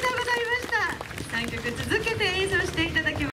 とうございました。3曲続けて演奏していただきます。